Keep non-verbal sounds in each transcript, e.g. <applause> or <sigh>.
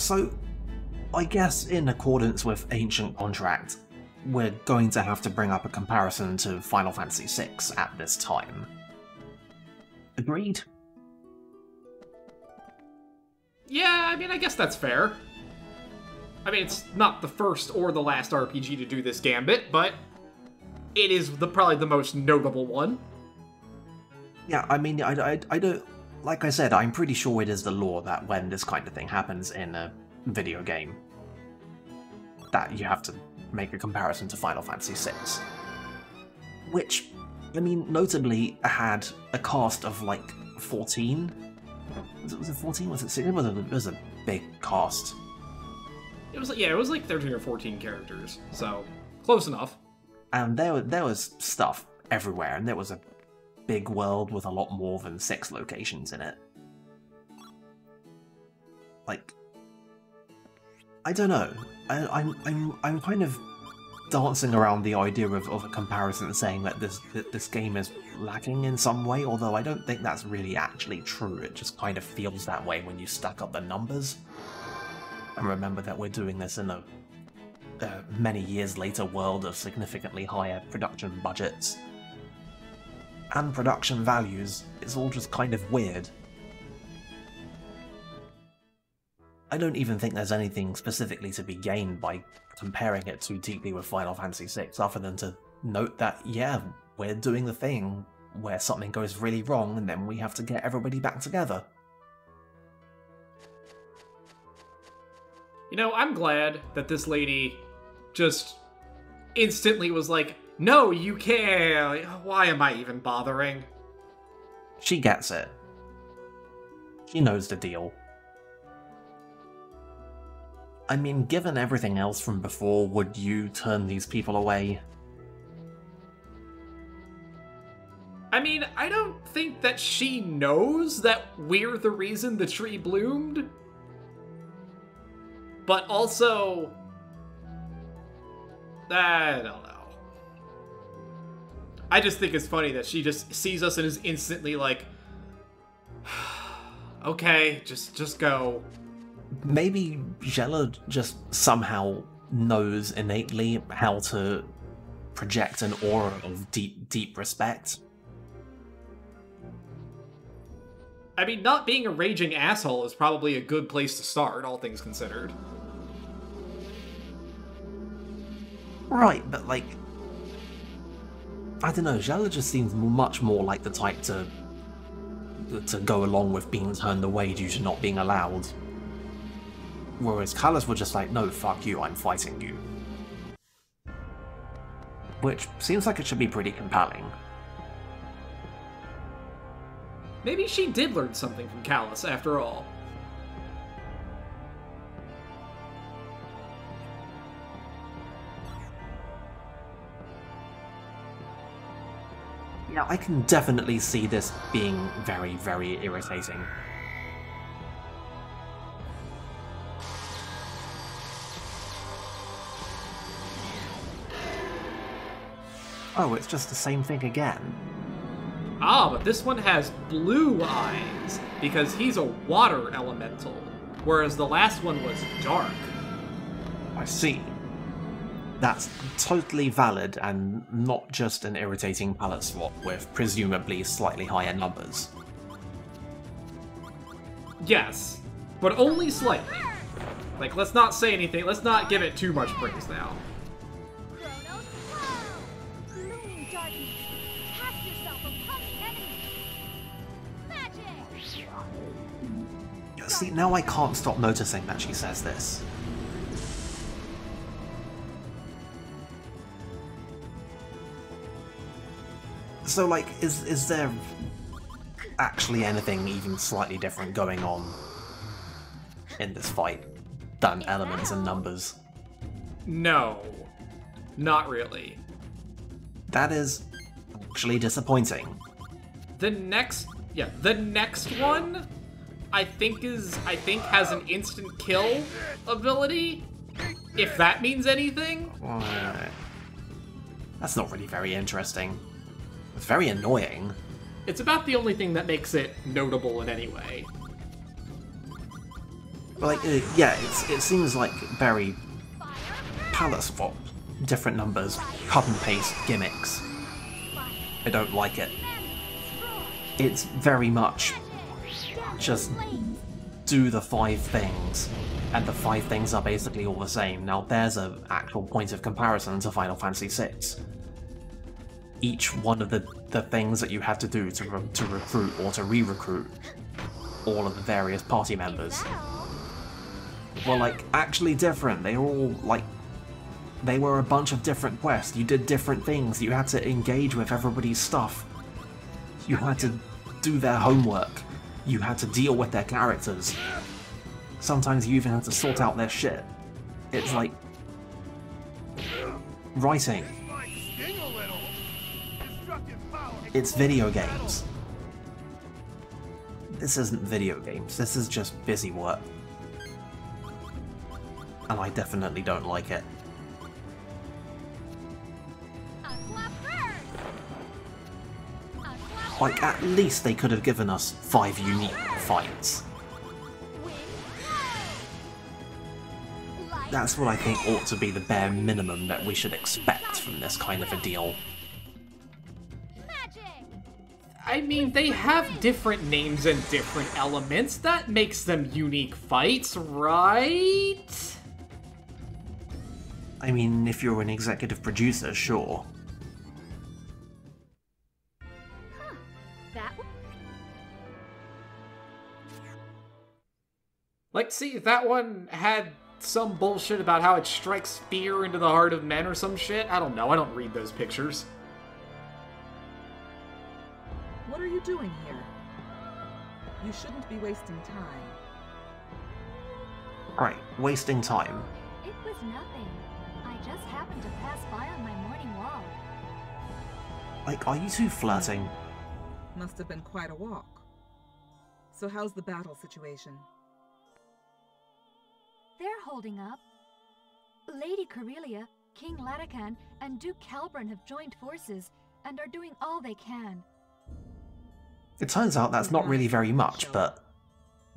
So, I guess in accordance with ancient contract, we're going to have to bring up a comparison to Final Fantasy VI at this time. Agreed? Yeah, I mean, I guess that's fair. I mean, it's not the first or the last RPG to do this gambit, but it is the probably the most notable one. Yeah, I mean, I, I, I don't. Like I said, I'm pretty sure it is the law that when this kind of thing happens in a video game, that you have to make a comparison to Final Fantasy VI. Which, I mean, notably had a cast of like 14. Was it, was it 14? Was it 16? It was, a, it was a big cast. It was like yeah, it was like 13 or 14 characters, so close enough. And there, there was stuff everywhere, and there was a big world with a lot more than six locations in it. Like, I don't know. I, I'm I'm I'm kind of dancing around the idea of, of a comparison, saying that this that this game is lacking in some way. Although I don't think that's really actually true. It just kind of feels that way when you stack up the numbers. And remember that we're doing this in a many years later world of significantly higher production budgets and production values. It's all just kind of weird. I don't even think there's anything specifically to be gained by comparing it too deeply with Final Fantasy VI, other than to note that, yeah, we're doing the thing where something goes really wrong and then we have to get everybody back together. You know, I'm glad that this lady just instantly was like, no, you can't. Why am I even bothering? She gets it. She knows the deal. I mean, given everything else from before, would you turn these people away? I mean, I don't think that she knows that we're the reason the tree bloomed. But also, I don't know. I just think it's funny that she just sees us and is instantly like, <sighs> okay, just just go. Maybe Jella just somehow knows innately how to project an aura of deep, deep respect. I mean, not being a raging asshole is probably a good place to start, all things considered. Right, but like, I don't know. Jella just seems much more like the type to to go along with being turned away due to not being allowed. Whereas Kalas were just like, no, fuck you, I'm fighting you. Which seems like it should be pretty compelling. Maybe she did learn something from Kalas after all. Yeah, I can definitely see this being very, very irritating. Oh, it's just the same thing again. Ah, but this one has blue eyes, because he's a water elemental, whereas the last one was dark. I see. That's totally valid and not just an irritating palette swap with presumably slightly higher numbers. Yes, but only slightly. Like, let's not say anything, let's not give it too much praise now. Chronos Flow! Bloom darkness! Cast yourself upon the enemy! Magic! See, now I can't stop noticing that she says this. So, like, is is there actually anything even slightly different going on in this fight than elements and numbers? No, not really. That is actually disappointing. The next, yeah, the next one, I think is, I think has an instant kill ability. If that means anything. Uh, That's not really very interesting. It's very annoying. It's about the only thing that makes it notable in any way. But like, uh, yeah, it seems like very palette swap, different numbers, cut and paste gimmicks. I don't like it. It's very much just do the five things, and the five things are basically all the same. Now there's an actual point of comparison to Final Fantasy VI. Each one of the, the things that you have to do to, re- to recruit or to re-recruit all of the various party members were like actually different. They were all like they were a bunch of different quests. You did different things. You had to engage with everybody's stuff. You had to do their homework. You had to deal with their characters. Sometimes you even had to sort out their shit. It's like writing. It's video games. This isn't video games. This is just busy work. And I definitely don't like it. Like, at least they could have given us five unique fights. That's what I think ought to be the bare minimum that we should expect from this kind of a deal. I mean, they have different names and different elements. That makes them unique fights, right? I mean, if you're an executive producer, sure. That Like, see, that one had some bullshit about how it strikes fear into the heart of men or some shit. I don't know. I don't read those pictures. You doing here? You shouldn't be wasting time. Right, wasting time. it was nothing. I just happened to pass by on my morning walk. Like, are you two flirting? Must have been quite a walk. So how's the battle situation? They're holding up. Lady Corellia, King Ladekahn, and Duke Calbren have joined forces and are doing all they can. It turns out that's not really very much, but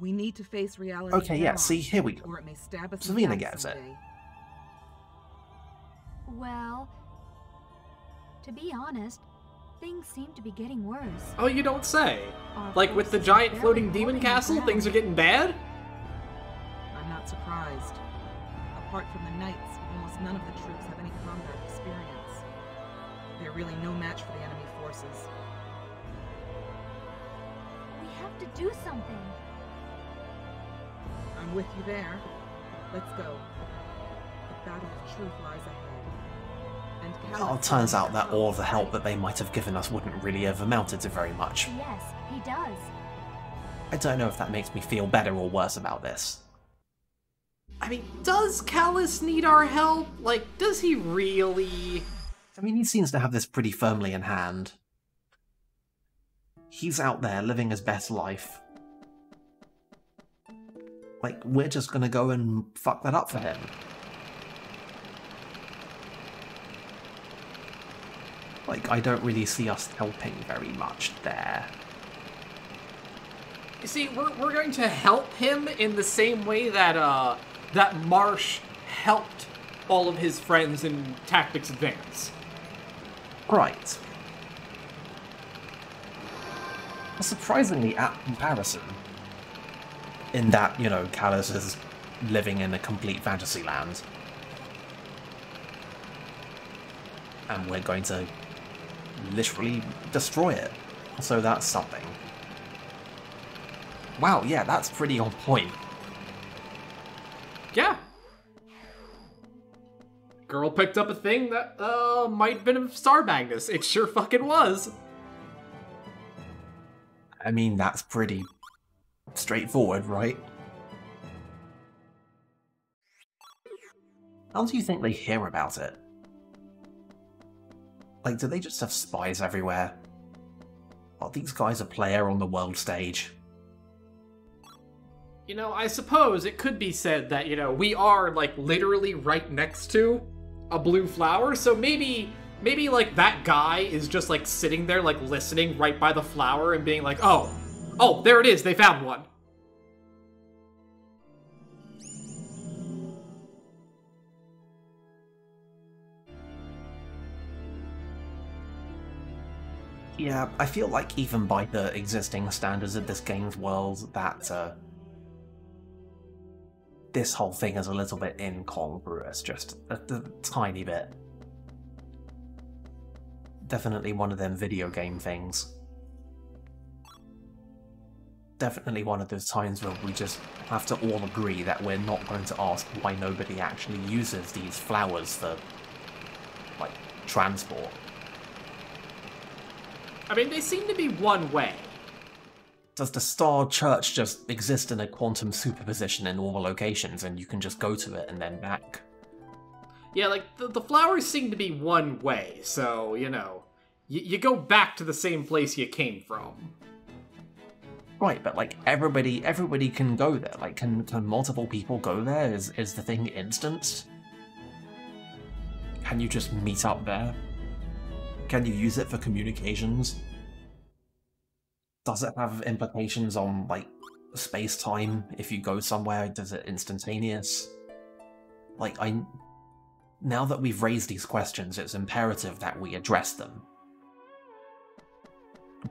We need to face reality. Okay, yeah, see, here we go. Or it may stab us. in Selena gets it. Well, to be honest, things seem to be getting worse. Oh, you don't say. Our Like with the giant floating demon castle, ground. things are getting bad? I'm not surprised. Apart from the knights, almost none of the troops have any combat experience. They're really no match for the enemy forces. We have to do something. I'm with you there. Let's go. The battle of truth lies ahead. And oh, it turns out that all of the help that they might have given us wouldn't really have amounted to very much. Yes, he does. I don't know if that makes me feel better or worse about this. I mean, does Kalas need our help? Like, does he really? I mean, he seems to have this pretty firmly in hand. He's out there living his best life. Like, we're just gonna go and fuck that up for him. Like, I don't really see us helping very much there. You see, we're, we're going to help him in the same way that, uh, that Marche helped all of his friends in Tactics Advance. Right. A surprisingly apt comparison. In that, you know, Kalas is living in a complete fantasy land. And we're going to literally destroy it. So that's something. Wow, yeah, that's pretty on point. Yeah. Girl picked up a thing that, uh, might have been of Star Magnus. It sure fucking was. I mean, that's pretty straightforward, right? How do you think they hear about it? Like, do they just have spies everywhere? Are these guys a player on the world stage? You know, I suppose it could be said that, you know, we are, like, literally right next to a blue flower, so maybe, maybe like that guy is just like sitting there like listening right by the flower and being like oh oh there it is they found one Yeah, I feel like even by the existing standards of this game's world, that uh, this whole thing is a little bit incongruous, just a, a tiny bit. Definitely one of them video game things. Definitely one of those times where we just have to all agree that we're not going to ask why nobody actually uses these flowers for, like, transport. I mean, they seem to be one way. Does the Star Church just exist in a quantum superposition in all the locations and you can just go to it and then back? Yeah, like the, the flowers seem to be one way, so you know, y- you go back to the same place you came from. Right, but like everybody everybody can go there. Like can can multiple people go there? Is is the thing instant? Can you just meet up there? Can you use it for communications? Does it have implications on like space time? If you go somewhere, does it instantaneous? Like I now that we've raised these questions, it's imperative that we address them.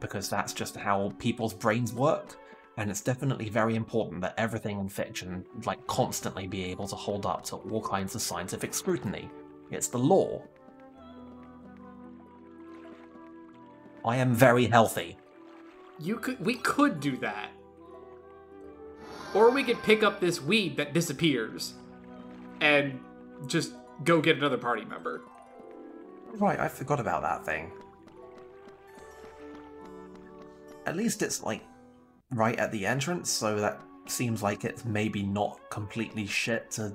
Because that's just how people's brains work, and it's definitely very important that everything in fiction, like, constantly be able to hold up to all kinds of scientific scrutiny. It's the law. I am very healthy. You could, we could do that, or we could pick up this weed that disappears, and just go get another party member. Right, I forgot about that thing. At least it's like right at the entrance, so that seems like it's maybe not completely shit to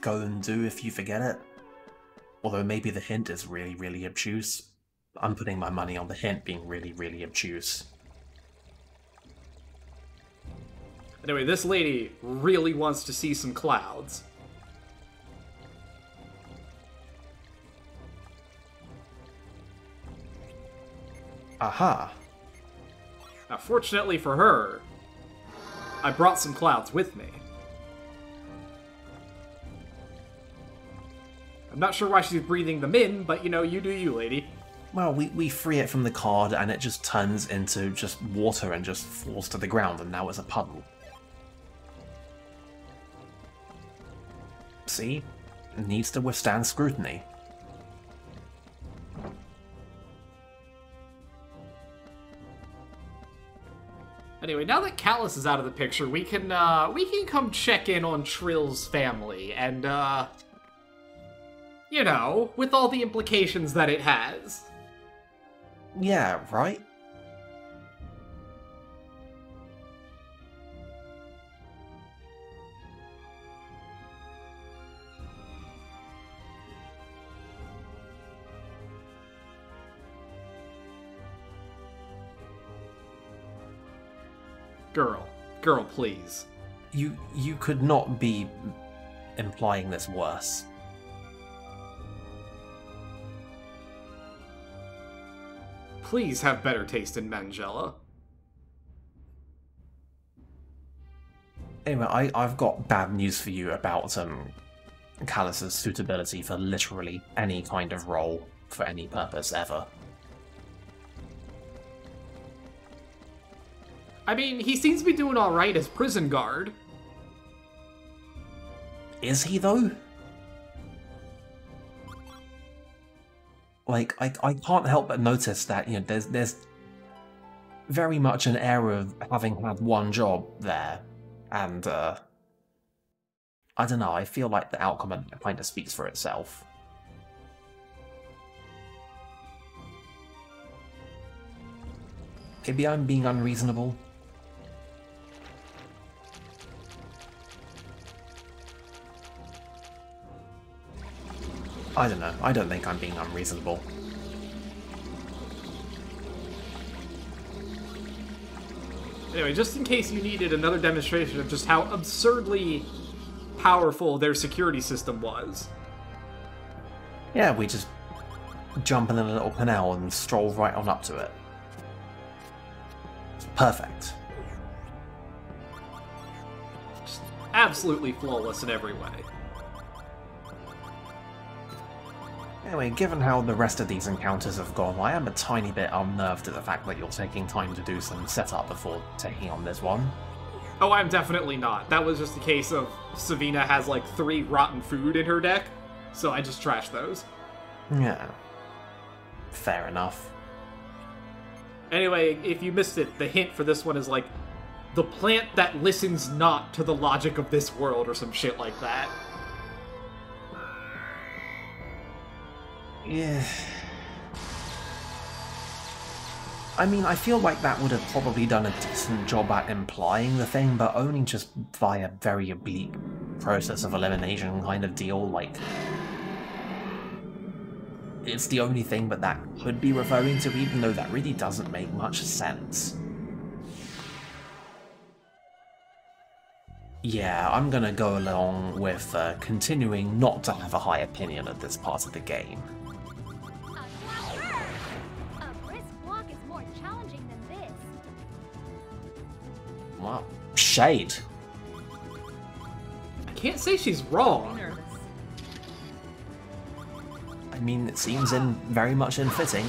go and do if you forget it. Although maybe the hint is really, really obtuse. I'm putting my money on the hint being really, really obtuse. Anyway, this lady really wants to see some clouds. Aha! Now, fortunately for her, I brought some clouds with me. I'm not sure why she's breathing them in, but you know, you do you, lady. Well, we, we free it from the card and it just turns into just water and just falls to the ground and now it's a puddle. See? It needs to withstand scrutiny. Anyway, now that Kalas is out of the picture, we can uh we can come check in on Trill's family and uh you know, with all the implications that it has. Yeah, right? Girl, girl, please. You you could not be implying this worse. Please have better taste in Mangella. Anyway, I, I've got bad news for you about um Kalas's suitability for literally any kind of role for any purpose ever. I mean, he seems to be doing alright as prison guard. Is he though? Like I, I can't help but notice that you know there's there's very much an air of having had one job there, and uh, I don't know. I feel like the outcome kind of speaks for itself. Maybe I'm being unreasonable. I don't know. I don't think I'm being unreasonable. Anyway, just in case you needed another demonstration of just how absurdly powerful their security system was. Yeah, we just jump in a little canal and stroll right on up to it. It's perfect. Just absolutely flawless in every way. Anyway, given how the rest of these encounters have gone, I am a tiny bit unnerved at the fact that you're taking time to do some setup before taking on this one. Oh, I'm definitely not. That was just a case of Savyna has like three rotten food in her deck, so I just trashed those. Yeah. Fair enough. Anyway, if you missed it, the hint for this one is like the plant that listens not to the logic of this world or some shit like that. Yeah. I mean, I feel like that would have probably done a decent job at implying the thing, but only just via very oblique process of elimination kind of deal, like... It's the only thing that that could be referring to, even though that really doesn't make much sense. Yeah, I'm gonna go along with uh, continuing not to have a high opinion of this part of the game. Shade. I can't say she's wrong. I mean, it seems in very much in fitting.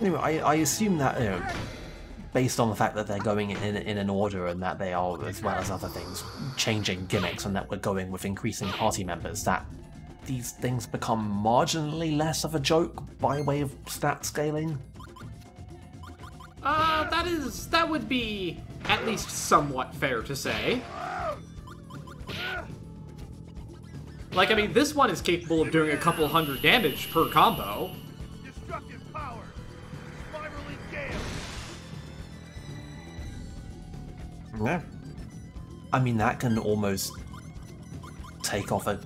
Anyway, I, I assume that, you know, based on the fact that they're going in, in an order and that they are, as well as other things, changing gimmicks and that we're going with increasing party members, that these things become marginally less of a joke by way of stat scaling. Uh, that is that would be at least somewhat fair to say. Like, I mean, this one is capable of doing a couple hundred damage per combo. Destructive power. Spiraling gale. Yeah. I mean, that can almost take off a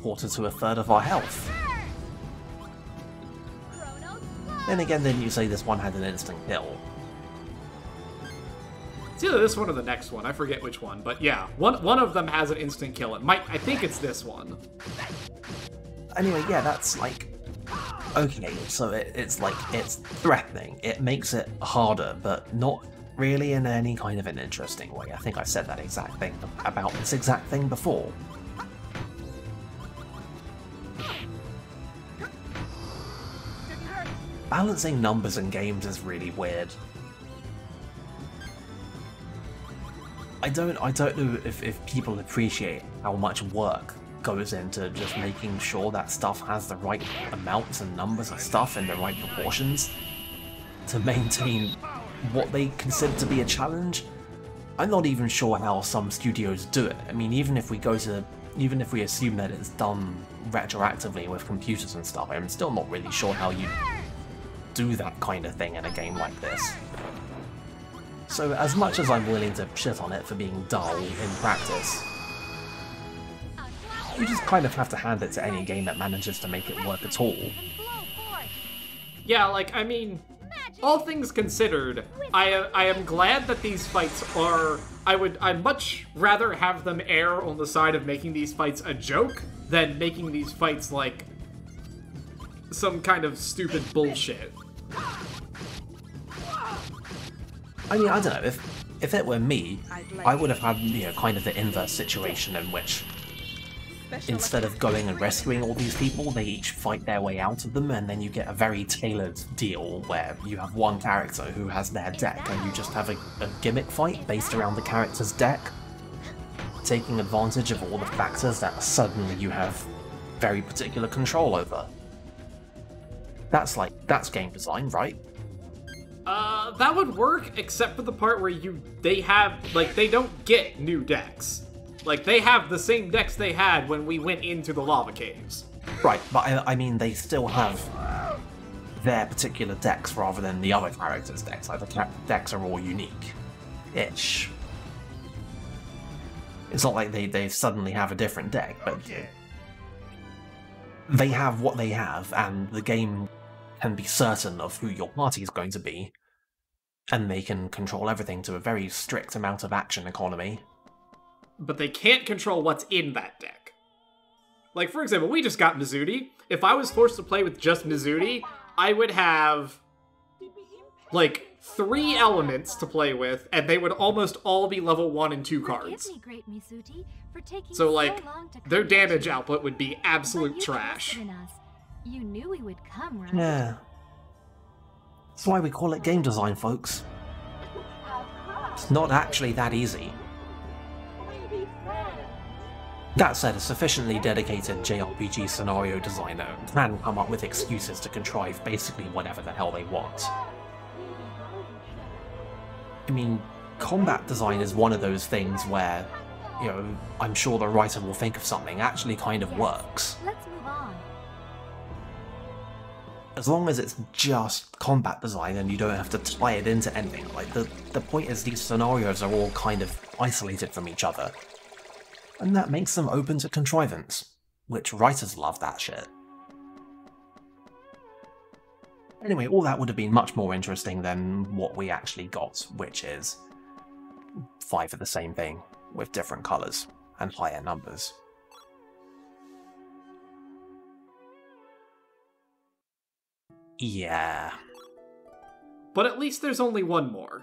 quarter to a third of our health. Then again, didn't you say this one had an instant kill? It's either this one or the next one. I forget which one, but yeah, one one of them has an instant kill. It might. I think it's this one. Anyway, yeah, that's like. Okay, so it, it's like, it's threatening. It makes it harder, but not really in any kind of an interesting way. I think I said that exact thing about this exact thing before. Balancing numbers in games is really weird. I don't I don't know if, if people appreciate how much work goes into just making sure that stuff has the right amounts and numbers of stuff in the right proportions to <laughs> maintain what they consider to be a challenge. I'm not even sure how some studios do it. I mean, even if we go to, even if we assume that it's done retroactively with computers and stuff, I'm still not really sure how you do that kind of thing in a game like this. So, as much as I'm willing to shit on it for being dull in practice, you just kind of have to hand it to any game that manages to make it work at all. Yeah, like I mean, all things considered, I I am glad that these fights are. I would I much rather have them err on the side of making these fights a joke than making these fights like some kind of stupid bullshit. I mean, I don't know, if if it were me, I would have had, you know, kind of the inverse situation in which instead of going and rescuing all these people, they each fight their way out of them, and then you get a very tailored deal where you have one character who has their deck, and you just have a, a gimmick fight based around the character's deck, taking advantage of all the factors that suddenly you have very particular control over. That's like, that's game design, right? Uh, that would work, except for the part where you they have like they don't get new decks. Like they have the same decks they had when we went into the lava caves. Right, but I, I mean, they still have their particular decks rather than the other characters' decks. Like, the ca- decks are all unique. Ish. It's not like they, they suddenly have a different deck, but they have what they have, and the game can be certain of who your party is going to be, and they can control everything to a very strict amount of action economy. but they can't control what's in that deck. Like, for example, we just got Mizuti. If I was forced to play with just Mizuti, I would have, like, three elements to play with, and they would almost all be level one and two cards. me, great Mizuti, for taking So like, long to their damage output would be But absolute you trash. trusted That's why we call it game design, folks. It's not actually that easy. That said, a sufficiently dedicated JRPG scenario designer can come up with excuses to contrive basically whatever the hell they want. I mean, combat design is one of those things where, you know, I'm sure the writer will think of something actually kind of works. Let's. As long as it's just combat design and you don't have to tie it into anything. Like the the point is these scenarios are all kind of isolated from each other. And that makes them open to contrivance, which writers love that shit. Anyway, all that would have been much more interesting than what we actually got, which is five of the same thing with different colours and higher numbers. Yeah. But at least there's only one more.